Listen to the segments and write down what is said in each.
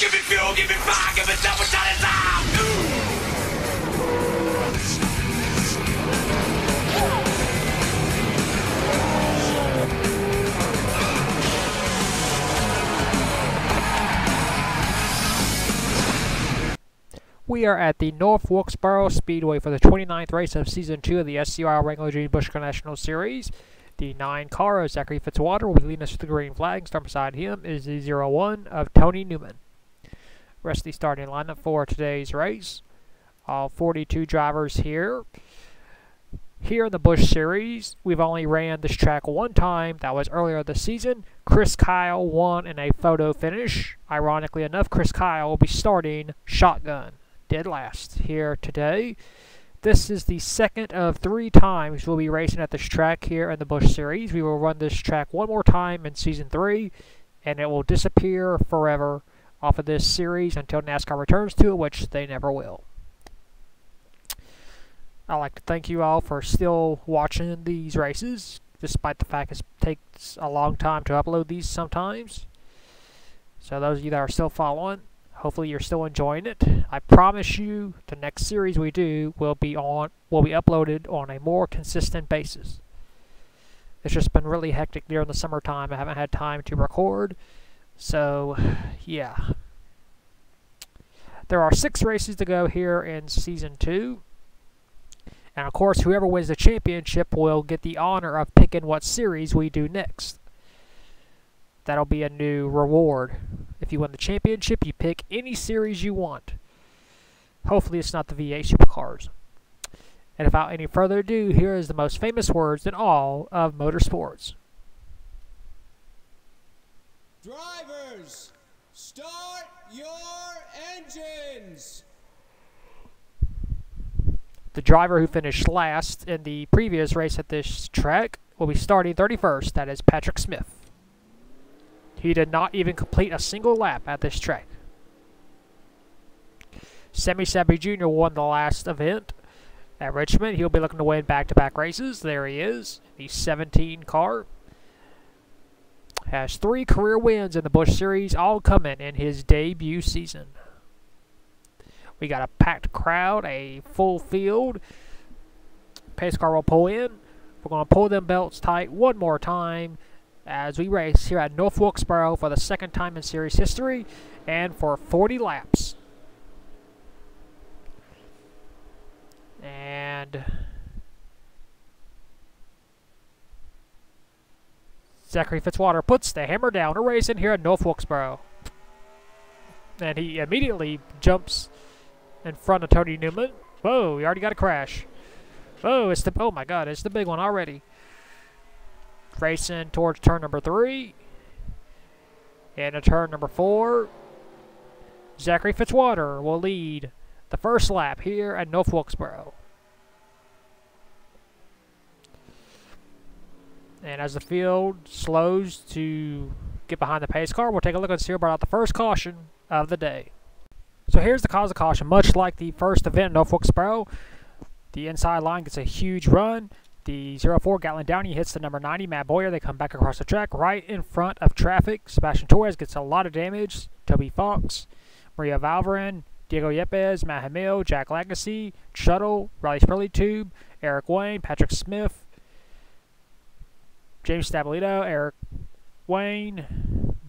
Give me fuel, give me fire, give me double shot it down. We are at the North Wilkesboro Speedway for the 29th race of Season 2 of the SCR Wrangler Jeans Busch National Series. The 9 car of Zachary Fitzwater will be leading us to the green flag. Starting beside him is the 01 of Tony Newman. Rest of the starting lineup for today's race. All 42 drivers here. Here in the Busch Series, we've only ran this track one time. That was earlier this season. Chris Kyle won in a photo finish. Ironically enough, Chris Kyle will be starting shotgun dead last here today. This is the second of three times we'll be racing at this track here in the Busch Series. We will run this track one more time in Season 3, and it will disappear forever off of this series until NASCAR returns to it, which they never will. I'd like to thank you all for still watching these races, despite the fact it takes a long time to upload these sometimes. So those of you that are still following, Hopefully you're still enjoying it. I promise you the next series we do will be on will be uploaded on a more consistent basis. It's just been really hectic during the summertime. I haven't had time to record. So, yeah. There are six races to go here in Season 2. And of course, whoever wins the championship will get the honor of picking what series we do next. That'll be a new reward if you win the championship, you pick any series you want. Hopefully, it's not the V8 Supercars. And without any further ado, here is the most famous words in all of motorsports. Drivers, start your engines! The driver who finished last in the previous race at this track will be starting 31st. That is Patrick Smith. He did not even complete a single lap at this track. Sammy Savvy Jr. won the last event at Richmond. He'll be looking to win back-to-back -back races. There he is, the 17 car. Has three career wins in the Busch Series, all coming in his debut season. We got a packed crowd, a full field. Pace car will pull in. We're going to pull them belts tight one more time as we race here at North Wilkesboro for the second time in series history and for 40 laps. And Zachary Fitzwater puts the hammer down. A race in here at North Wilkesboro. And he immediately jumps in front of Tony Newman. Whoa, he already got a crash. Oh, it's the oh my god, it's the big one already. Racing towards turn number three. And a turn number four. Zachary Fitzwater will lead the first lap here at North And as the field slows to get behind the pace car, we'll take a look and see about the first caution of the day. So here's the cause of caution. Much like the first event North Wilkesboro, the inside line gets a huge run. The 04 Gatlin Downie hits the number 90 Matt Boyer. They come back across the track right in front of traffic. Sebastian Torres gets a lot of damage. Toby Fox, Maria Valverin, Diego Yepes, Matt Hamill, Jack Legacy, Shuttle, Riley Spurley Tube, Eric Wayne, Patrick Smith, James Stabilito, Eric Wayne,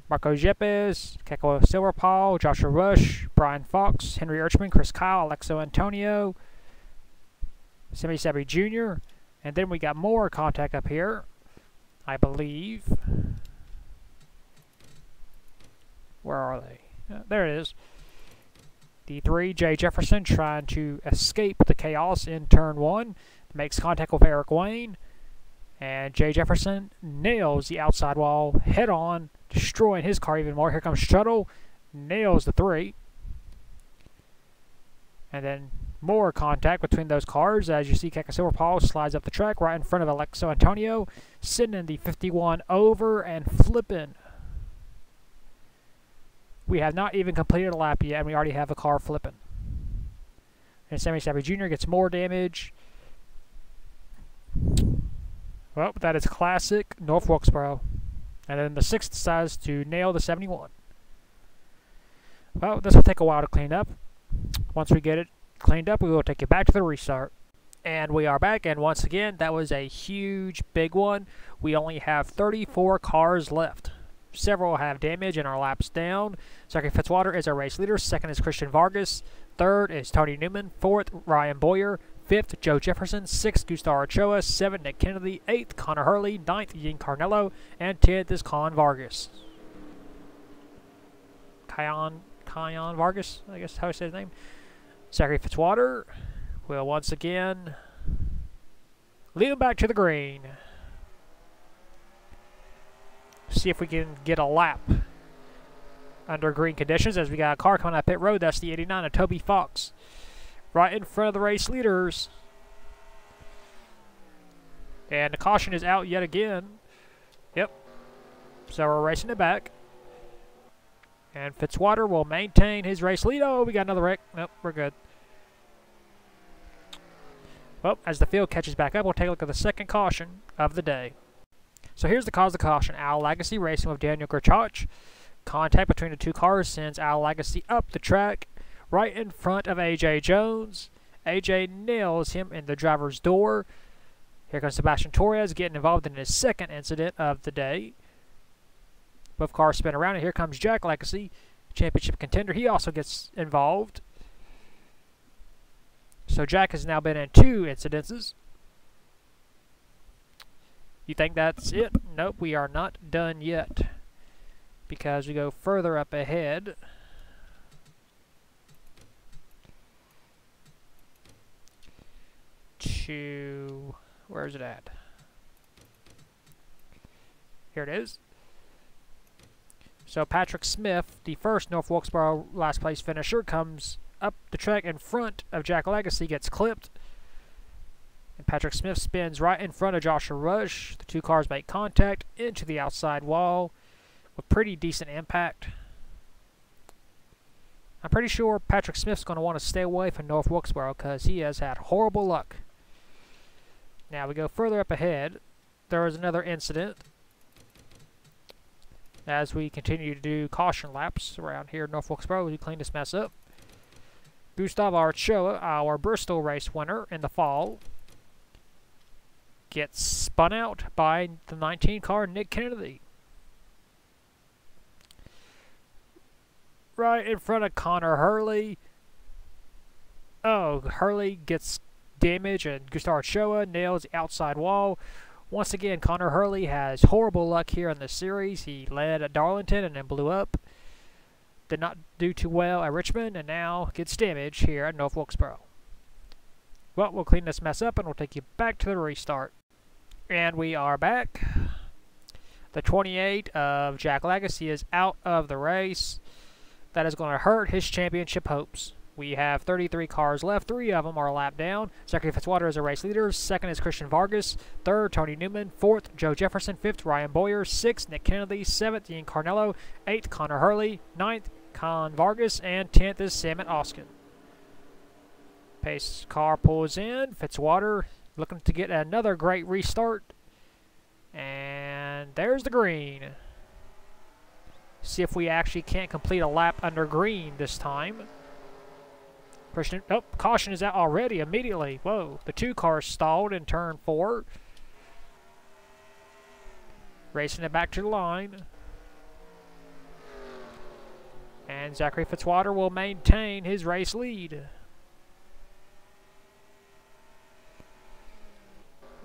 Marco Yepes, Keko Silverpaul, Joshua Rush, Brian Fox, Henry Urchman, Chris Kyle, Alexo Antonio, Sammy Sabry Jr., and then we got more contact up here, I believe. Where are they? Uh, there it is. The three, Jay Jefferson, trying to escape the chaos in turn one. Makes contact with Eric Wayne. And Jay Jefferson nails the outside wall head on, destroying his car even more. Here comes Shuttle, nails the three. And then more contact between those cars as you see Keka Silver Paul slides up the track right in front of Alexo Antonio, sitting in the 51 over and flipping. We have not even completed a lap yet, and we already have a car flipping. And Sammy Savvy Jr. gets more damage. Well, that is classic North Wilkesboro. And then the sixth decides to nail the 71. Well, this will take a while to clean up. Once we get it cleaned up, we will take it back to the restart. And we are back, and once again, that was a huge, big one. We only have 34 cars left. Several have damage and are laps down. Zachary Fitzwater is our race leader. Second is Christian Vargas. Third is Tony Newman. Fourth, Ryan Boyer. Fifth, Joe Jefferson. Sixth, Gustavo Ochoa. Seventh, Nick Kennedy. Eighth, Connor Hurley. Ninth, Ian Carnello. And tenth is Con Vargas. Kion, Kion Vargas, I guess how I say his name. Zachary Fitzwater will once again lead him back to the green. See if we can get a lap under green conditions as we got a car coming out pit road. That's the 89 of Toby Fox. Right in front of the race leaders. And the caution is out yet again. Yep. So we're racing it back. And Fitzwater will maintain his race lead. Oh, we got another wreck. Nope, we're good. Well, as the field catches back up, we'll take a look at the second caution of the day. So here's the cause of caution. Al Legacy racing with Daniel Gerchach. Contact between the two cars sends Al Legacy up the track right in front of AJ Jones. AJ nails him in the driver's door. Here comes Sebastian Torres getting involved in his second incident of the day. Both cars spin around, and here comes Jack Legacy, championship contender. He also gets involved. So Jack has now been in two incidences. You think that's it? Nope, we are not done yet. Because we go further up ahead. To... Where is it at? Here it is. So Patrick Smith, the first North Wilkesboro last place finisher, comes up the track in front of Jack Legacy, gets clipped. And Patrick Smith spins right in front of Joshua Rush. The two cars make contact into the outside wall with pretty decent impact. I'm pretty sure Patrick Smith's going to want to stay away from North Wilkesboro because he has had horrible luck. Now we go further up ahead. There was another incident as we continue to do caution laps around here in North Wilkesboro. We clean this mess up. Gustav Ochoa, our Bristol race winner in the fall, gets spun out by the 19 car Nick Kennedy. Right in front of Connor Hurley. Oh, Hurley gets damage and Gustav Ochoa nails the outside wall. Once again, Connor Hurley has horrible luck here in this series. He led at Darlington and then blew up did not do too well at Richmond, and now gets damage here at North Wilkesboro. Well, we'll clean this mess up, and we'll take you back to the restart. And we are back. The 28 of Jack Legacy is out of the race. That is going to hurt his championship hopes. We have 33 cars left. Three of them are lap down. Zachary Fitzwater is a race leader. Second is Christian Vargas. Third, Tony Newman. Fourth, Joe Jefferson. Fifth, Ryan Boyer. Sixth, Nick Kennedy. Seventh, Ian Carnello. Eighth, Connor Hurley. Ninth, Con Vargas, and 10th is Samet Oskin. Pace car pulls in. Fitzwater looking to get another great restart. And there's the green. See if we actually can't complete a lap under green this time. Christian, oh, caution is out already immediately. Whoa, the two cars stalled in turn four. Racing it back to the line. And Zachary Fitzwater will maintain his race lead.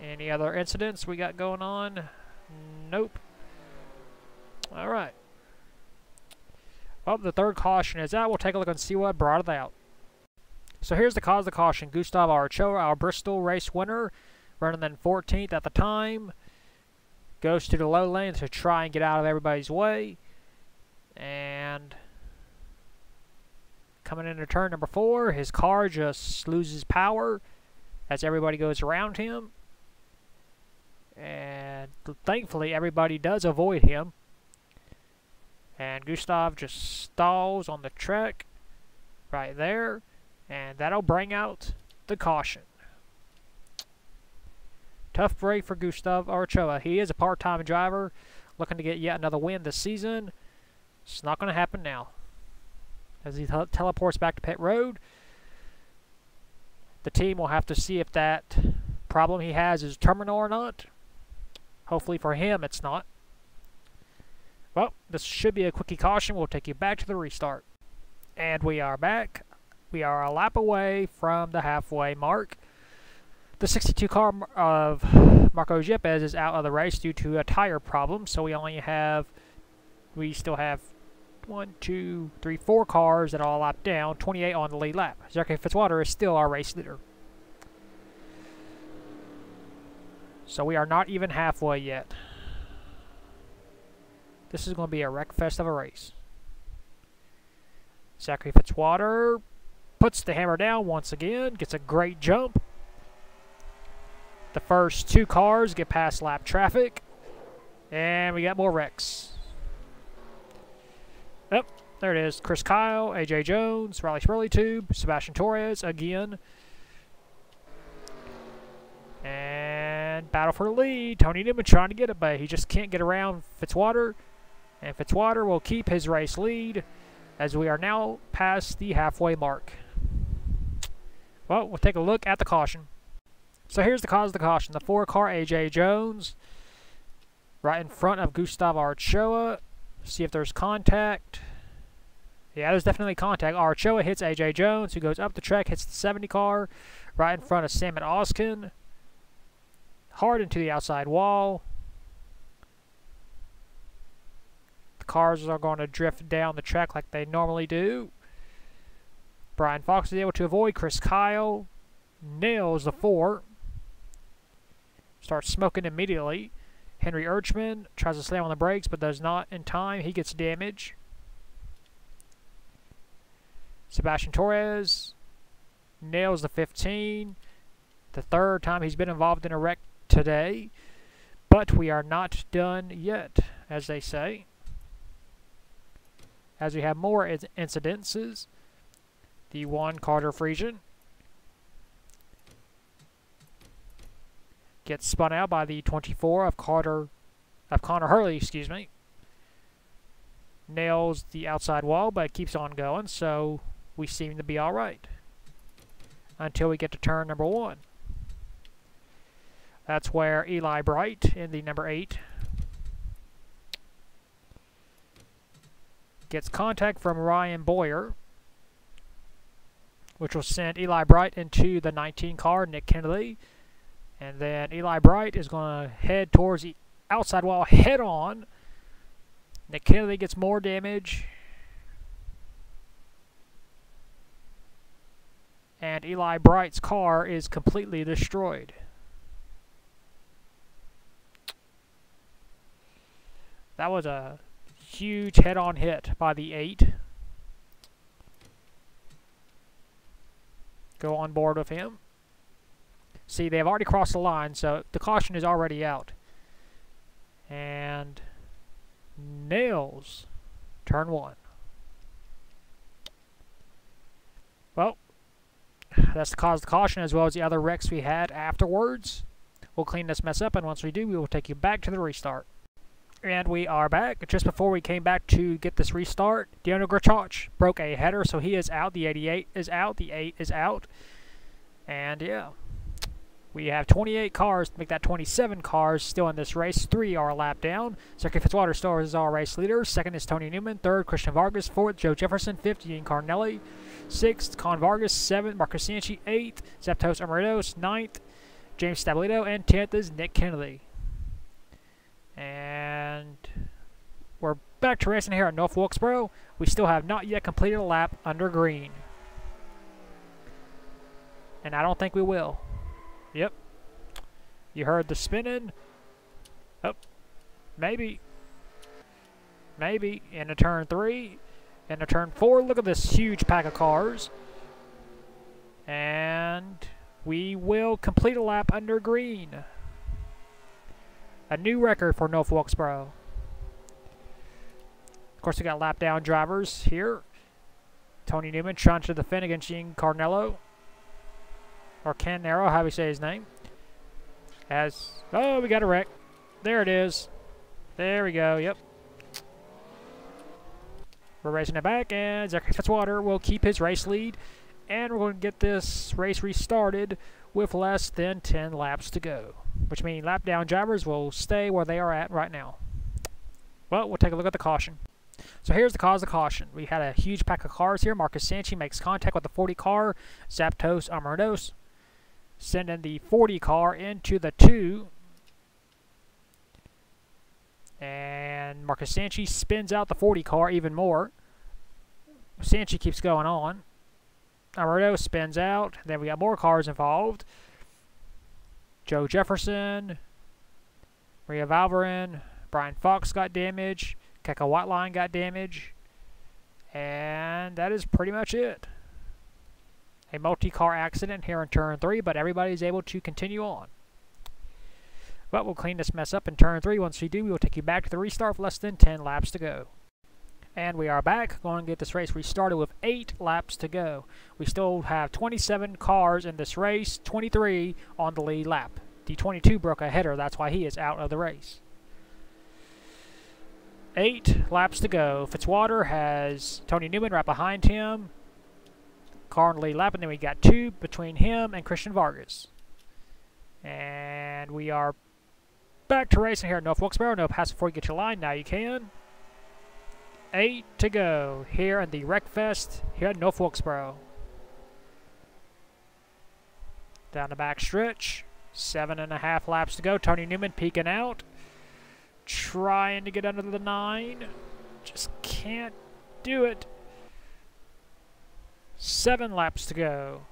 Any other incidents we got going on? Nope. All right. Well, the third caution is out. We'll take a look and see what brought it out. So here's the cause of caution. Gustav Ochoa, our Bristol race winner, running in 14th at the time, goes to the low lane to try and get out of everybody's way. And Coming into turn number four, his car just loses power as everybody goes around him. And thankfully, everybody does avoid him. And Gustav just stalls on the track right there. And that'll bring out the caution. Tough break for Gustav Ochoa. He is a part-time driver looking to get yet another win this season. It's not going to happen now. as he tel teleports back to pit road. The team will have to see if that problem he has is terminal or not. Hopefully for him, it's not. Well, this should be a quickie caution. We'll take you back to the restart. And we are back. We are a lap away from the halfway mark. The 62 car of Marco Yepes is out of the race due to a tire problem, so we only have, we still have one, two, three, four cars that all lap down, 28 on the lead lap. Zachary Fitzwater is still our race leader. So we are not even halfway yet. This is going to be a wreck fest of a race. Zachary Fitzwater puts the hammer down once again, gets a great jump. The first two cars get past lap traffic, and we got more wrecks. Yep, there it is. Chris Kyle, AJ Jones, Riley Swirly Tube, Sebastian Torres again. And battle for the lead. Tony Newman trying to get it, but he just can't get around Fitzwater. And Fitzwater will keep his race lead as we are now past the halfway mark. Well, we'll take a look at the caution. So here's the cause of the caution. The four car AJ Jones right in front of Gustav Archoa. See if there's contact. Yeah, there's definitely contact. Archoa hits AJ Jones, who goes up the track, hits the 70 car right in front of Sam and Oskin. Hard into the outside wall. The cars are going to drift down the track like they normally do. Brian Fox is able to avoid. Chris Kyle nails the four. Starts smoking immediately. Henry Urchman tries to slam on the brakes but does not in time. He gets damage. Sebastian Torres nails the 15. The third time he's been involved in a wreck today. But we are not done yet, as they say as we have more incidences. The one Carter Friesian gets spun out by the 24 of Carter of Connor Hurley, excuse me. Nails the outside wall, but it keeps on going, so we seem to be alright. Until we get to turn number one. That's where Eli Bright in the number 8 gets contact from Ryan Boyer, which will send Eli Bright into the 19 car, Nick Kennedy. And then Eli Bright is going to head towards the outside wall head on. Nick Kennedy gets more damage. And Eli Bright's car is completely destroyed. That was a huge head-on hit by the 8. Go on board with him. See, they've already crossed the line, so the caution is already out. And nails turn 1. Well, that's the cause of the caution as well as the other wrecks we had afterwards. We'll clean this mess up, and once we do, we will take you back to the restart. And we are back. Just before we came back to get this restart, Daniel Grachach broke a header, so he is out. The 88 is out. The 8 is out. And yeah, we have 28 cars to make that 27 cars still in this race. Three are a lap down. Second, Fitzwater still is our race leader. Second is Tony Newman. Third, Christian Vargas. Fourth, Joe Jefferson. Fifth, Ian Carnelli. Sixth, Con Vargas. Seventh, Marcus Sanchi. Eighth, Zeptos Amaritos. Ninth, James Stabilito. And tenth is Nick Kennedy. And we're back to racing here at North Wilkesboro. We still have not yet completed a lap under green. And I don't think we will. Yep. You heard the spinning. Oh, maybe. Maybe in a turn three. In a turn four. Look at this huge pack of cars. And we will complete a lap under green. A new record for North Wilkesboro. Of course, we got lap down drivers here. Tony Newman trying to defend against Gene Carnello. Or Canero, how do we say his name? As, oh, we got a wreck. There it is. There we go, yep. We're racing it back, and Zachary Fitzwater will keep his race lead. And we're going to get this race restarted with less than 10 laps to go. Which means lap down drivers will stay where they are at right now. Well, we'll take a look at the caution. So here's the cause of caution. We had a huge pack of cars here. Marcus Sanchi makes contact with the 40 car. Zapdos Amarnos sending the 40 car into the 2. And Marcus Sanchi spins out the 40 car even more. Sanchi keeps going on. Amarno spins out. Then we got more cars involved. Joe Jefferson, Maria Valverin, Brian Fox got damage. Keka line got damage. And that is pretty much it. A multi-car accident here in turn 3, but everybody's able to continue on. But we'll clean this mess up in turn 3. Once we do, we will take you back to the restart with less than 10 laps to go. And we are back. Going to get this race restarted with 8 laps to go. We still have 27 cars in this race, 23 on the lead lap. D22 broke a header, that's why he is out of the race. Eight laps to go. Fitzwater has Tony Newman right behind him. Car on the lead lap, and then we got two between him and Christian Vargas. And we are back to racing here North Wilkesboro. No pass before you get your line. Now you can. Eight to go here in the Wreckfest here at North Wilkesboro. Down the back stretch. Seven and a half laps to go. Tony Newman peeking out. Trying to get under the nine. Just can't do it. Seven laps to go.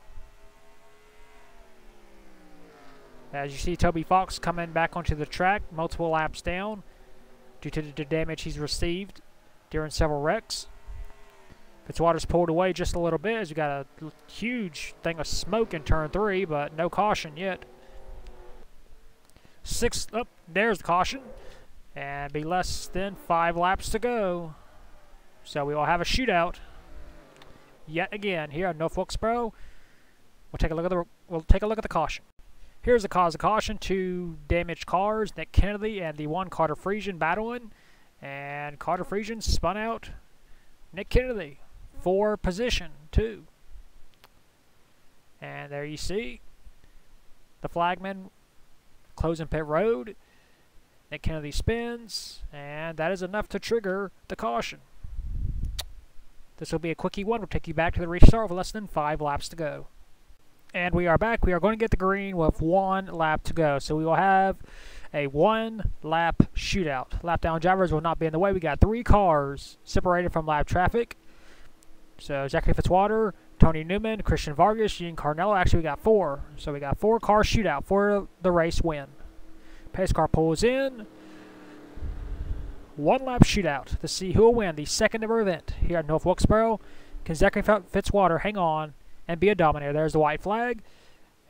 As you see, Toby Fox coming back onto the track, multiple laps down due to the damage he's received during several wrecks. Fitzwater's pulled away just a little bit as we got a huge thing of smoke in turn three, but no caution yet. Six, up, oh, there's the caution. And be less than five laps to go. So we will have a shootout yet again here at North Pro. We'll take a look at the we'll take a look at the caution. Here's the cause of caution: two damaged cars, Nick Kennedy and the one Carter Friesian battling, and Carter Friesian spun out Nick Kennedy for position two. And there you see the flagman closing pit road. Nick Kennedy spins, and that is enough to trigger the caution. This will be a quickie one. We'll take you back to the restart with less than five laps to go. And we are back. We are going to get the green with one lap to go. So we will have a one lap shootout. Lap down drivers will not be in the way. We got three cars separated from lap traffic. So Zachary Fitzwater, Tony Newman, Christian Vargas, Gene Carnello. Actually, we got four. So we got four car shootout for the race win. Pace car pulls in. One lap shootout to see who will win the second ever event here at North Wilkesboro. Can Zachary Fitzwater hang on and be a dominator? There's the white flag.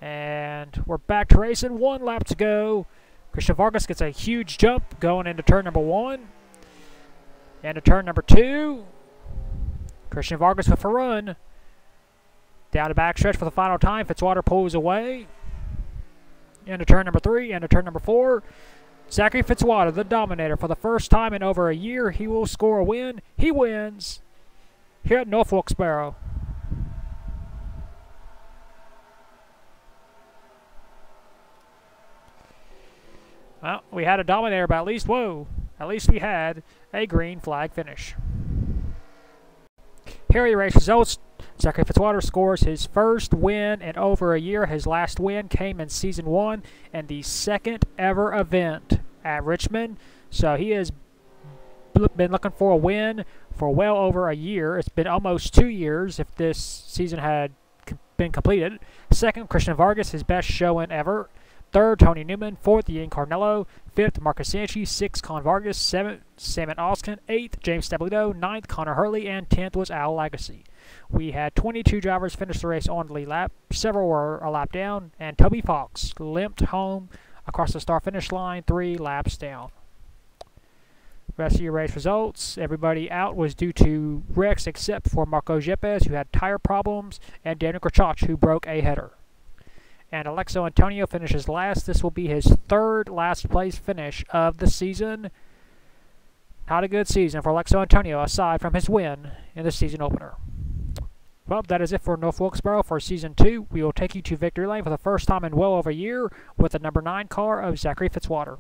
And we're back to racing. One lap to go. Christian Vargas gets a huge jump going into turn number one. And to turn number two. Christian Vargas with a run. Down the backstretch for the final time. Fitzwater pulls away into turn number three, into turn number four. Zachary Fitzwater, the dominator, for the first time in over a year, he will score a win. He wins here at North Wilkesboro. Well, we had a dominator, but at least, whoa, at least we had a green flag finish. Here are your race results. Zachary Fitzwater scores his first win in over a year. His last win came in season one and the second ever event at Richmond. So he has been looking for a win for well over a year. It's been almost two years if this season had been completed. Second, Christian Vargas, his best showing ever. Third, Tony Newman. Fourth, Ian Carnello. Fifth, Marcus Sanchi. Sixth, Con Vargas. Seventh, Salmon Austin. Eighth, James Stabilito. Ninth, Connor Hurley. And tenth was Al Legacy. We had 22 drivers finish the race on the lead lap. Several were a lap down, and Toby Fox limped home across the star finish line three laps down. Rest of your race results. Everybody out was due to wrecks except for Marco Yepes, who had tire problems, and Daniel Grachach, who broke a header. And Alexo Antonio finishes last. This will be his third last place finish of the season. Not a good season for Alexo Antonio aside from his win in the season opener. Well, that is it for North Wilkesboro for Season 2. We will take you to victory lane for the first time in well over a year with the number 9 car of Zachary Fitzwater.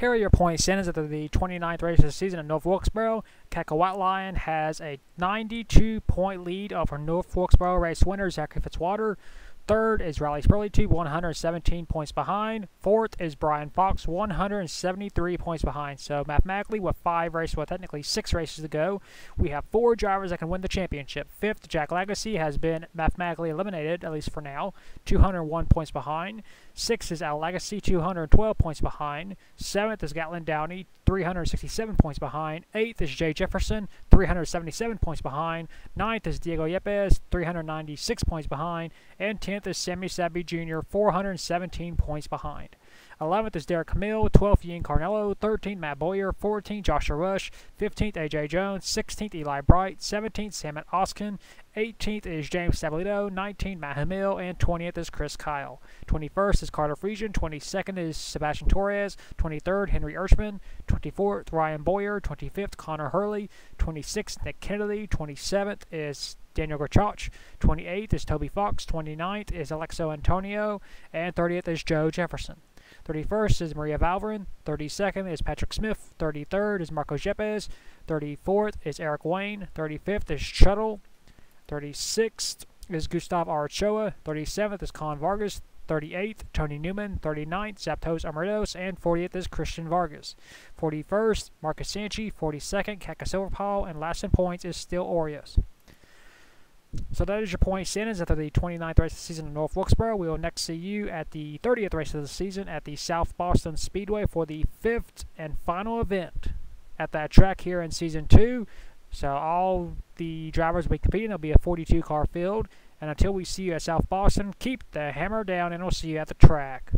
Your point standings after the 29th race of the season at North Wilkesboro. Kaka Lion has a 92 point lead over North Wilkesboro race winner Zachary Fitzwater. Third is Riley Spurley, 117 points behind. Fourth is Brian Fox, 173 points behind. So mathematically, with five races, well, technically six races to go, we have four drivers that can win the championship. Fifth, Jack Legacy has been mathematically eliminated, at least for now, 201 points behind. Sixth is Al Legacy, 212 points behind. Seventh is Gatlin Downey, 367 points behind. Eighth is Jay Jefferson, 377 points behind. Ninth is Diego Yepes, 396 points behind. And 10th is Sammy Sabby Jr., 417 points behind. 11th is Derek Camille, 12th Ian Carnello, 13th Matt Boyer, 14th Joshua Rush, 15th AJ Jones, 16th Eli Bright, 17th Samet Oskin, 18th is James Sabolito, 19th Matt Hamill, and 20th is Chris Kyle. 21st is Carter Friesian, 22nd is Sebastian Torres, 23rd Henry Urchman, 24th Ryan Boyer, 25th Connor Hurley, 26th Nick Kennedy, 27th is Daniel Grachach, 28th is Toby Fox, 29th is Alexo Antonio, and 30th is Joe Jefferson. 31st is Maria Valvrin. 32nd is Patrick Smith. 33rd is Marco Yepes. 34th is Eric Wayne. 35th is Shuttle. 36th is Gustav Arachoa. 37th is Con Vargas. 38th, Tony Newman. 39th, Zaptos Amaritos. And 40th is Christian Vargas. 41st, Marcus Sanchi. 42nd, Kaka Silverpaul. And last in points is still Orios. So that is your point standings after the 29th race of the season in North Wilkesboro. We will next see you at the 30th race of the season at the South Boston Speedway for the fifth and final event at that track here in season two. So all the drivers will be competing. There'll be a 42 car field. And until we see you at South Boston, keep the hammer down and we'll see you at the track.